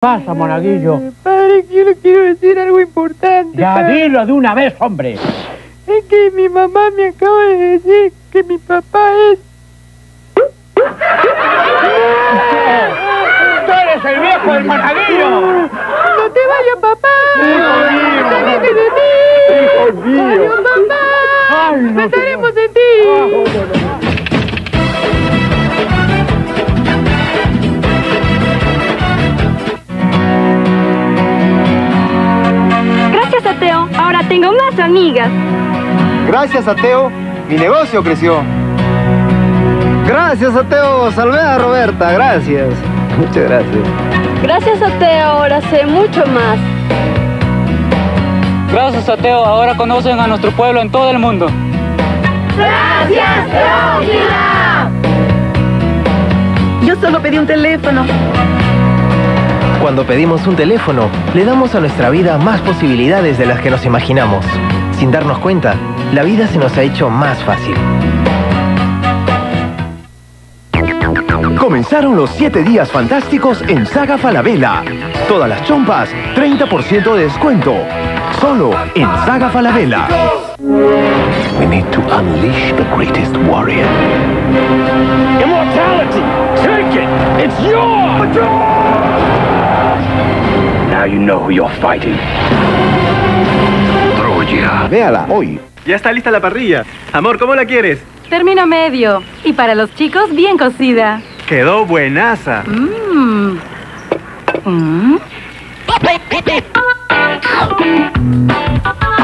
pasa, monaguillo? Padre, yo le quiero decir algo importante. Ya padre. dilo de una vez, hombre. Es que mi mamá me acaba de decir que mi papá es... ¡Tú eres el viejo del monaguillo! ¡No te vayas, papá! Hijo mío. ¡Aléjate de mí! Hijo mío. ¡Adiós, papá! Ay, no ¡Pensaremos en ti! Gracias tengo más amigas. Gracias a Teo, mi negocio creció. Gracias a Teo, salvé a Roberta, gracias. Muchas gracias. Gracias a Teo, ahora sé mucho más. Gracias a Teo, ahora conocen a nuestro pueblo en todo el mundo. Yo solo pedí un teléfono. Cuando pedimos un teléfono, le damos a nuestra vida más posibilidades de las que nos imaginamos. Sin darnos cuenta, la vida se nos ha hecho más fácil. Comenzaron los 7 días fantásticos en Saga Falabella. Todas las chompas, 30% de descuento. Solo en Saga Falabella. We need to unleash the greatest warrior. Immortality! Take it! It's yours! Now you know who you're fighting. Troya. Véala, hoy. Ya está lista la parrilla. Amor, ¿cómo la quieres? Término medio. Y para los chicos, bien cocida. Quedó buenaza. Mmm. Mm.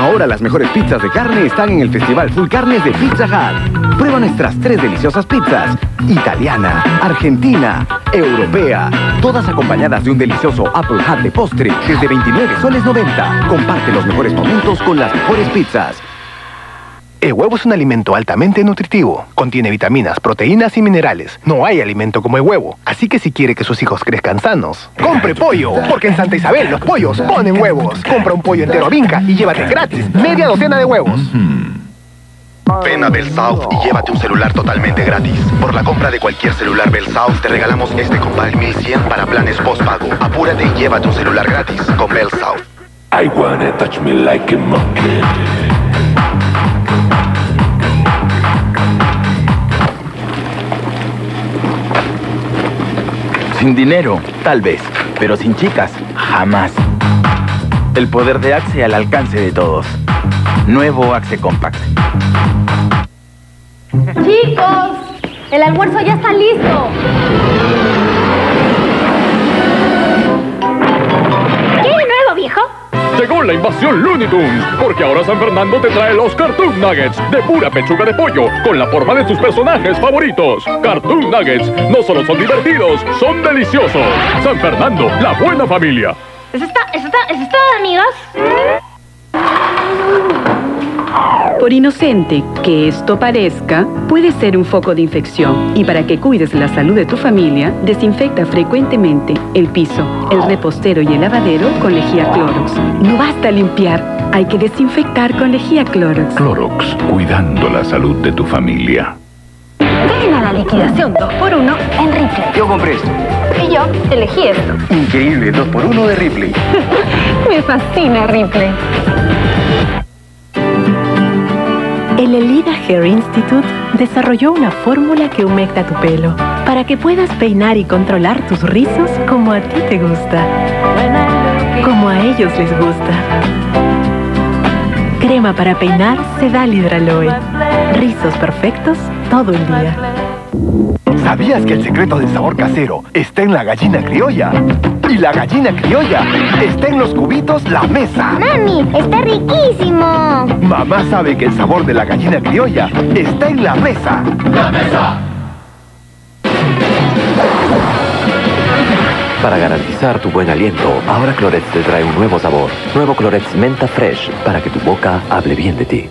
Ahora las mejores pizzas de carne están en el Festival Full Carnes de Pizza Hut. Prueba nuestras tres deliciosas pizzas. Italiana, argentina, europea. Todas acompañadas de un delicioso Apple Hut de postre desde 29 soles 90. Comparte los mejores momentos con las mejores pizzas. El huevo es un alimento altamente nutritivo. Contiene vitaminas, proteínas y minerales. No hay alimento como el huevo. Así que si quiere que sus hijos crezcan sanos, compre pollo. Porque en Santa Isabel los pollos ponen huevos. Compra un pollo entero vinca y llévate gratis media docena de huevos. Ven a Bell South y llévate un celular totalmente gratis. Por la compra de cualquier celular Bell South te regalamos este Compal 1100 para planes postpago. Apúrate y llévate un celular gratis con Bell South. I wanna touch me like a monkey. Sin dinero, tal vez, pero sin chicas, jamás. El poder de Axe al alcance de todos. Nuevo Axe Compact. Chicos, el almuerzo ya está listo. Looney Tunes, porque ahora San Fernando te trae los Cartoon Nuggets de pura pechuga de pollo, con la forma de tus personajes favoritos. Cartoon Nuggets no solo son divertidos, son deliciosos. San Fernando, la buena familia. ¿Eso está, eso está, eso está, amigos? Por inocente que esto parezca, puede ser un foco de infección. Y para que cuides la salud de tu familia, desinfecta frecuentemente el piso, el repostero y el lavadero con lejía Clorox. No basta limpiar, hay que desinfectar con lejía Clorox. Clorox, cuidando la salud de tu familia. Ven a la liquidación 2x1 en Ripley. Yo compré esto. Y yo elegí esto. Increíble, 2x1 de Ripley. Me fascina Ripley. El Elida Hair Institute desarrolló una fórmula que humecta tu pelo para que puedas peinar y controlar tus rizos como a ti te gusta, como a ellos les gusta. Crema para peinar Sedal Hidraloe. Rizos perfectos todo el día. ¿Sabías que el secreto del sabor casero está en la gallina criolla? Y la gallina criolla está en los cubitos La Mesa. ¡Mami, está riquísimo! Mamá sabe que el sabor de la gallina criolla está en La Mesa. ¡La Mesa! Para garantizar tu buen aliento, ahora Clorets te trae un nuevo sabor. Nuevo Clorets Menta Fresh, para que tu boca hable bien de ti.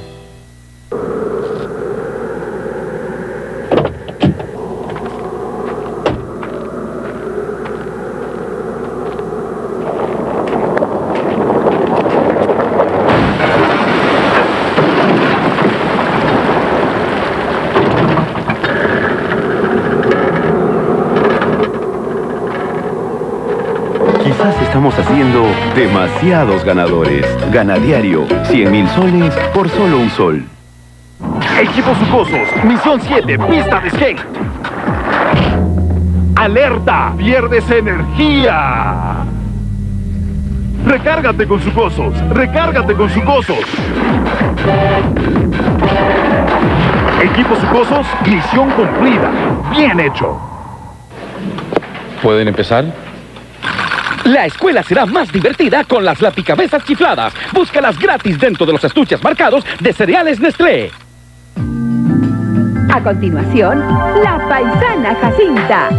Estamos haciendo demasiados ganadores. Gana diario 100 mil soles por solo un sol. Equipos sucosos, misión 7, pista de skate. ¡Alerta! ¡Pierdes energía! Recárgate con sucosos, recárgate con sucosos. Equipos sucosos, misión cumplida. Bien hecho. ¿Pueden empezar? La escuela será más divertida con las lapicabezas chifladas. Búscalas gratis dentro de los estuches marcados de cereales Nestlé. A continuación, la paisana Jacinta.